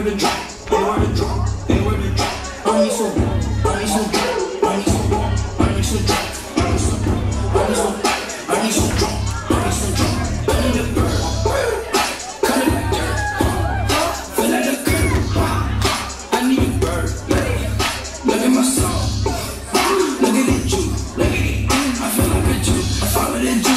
the drop, and where the drop. I need some, I need some drop, I need some, I need some drop, I need some, I need some, I need some drop, I need some drop. I need like dirt, feel like a curve. I need a bird, look at my soul, look at the Jew, look at it, I feel like a Jew, I follow the Jew.